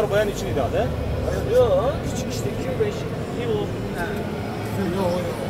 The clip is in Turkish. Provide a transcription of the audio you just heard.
Bunlar bayan için ideal he? Yok küçük işte 2 5 yıl. Ha. Yok yok.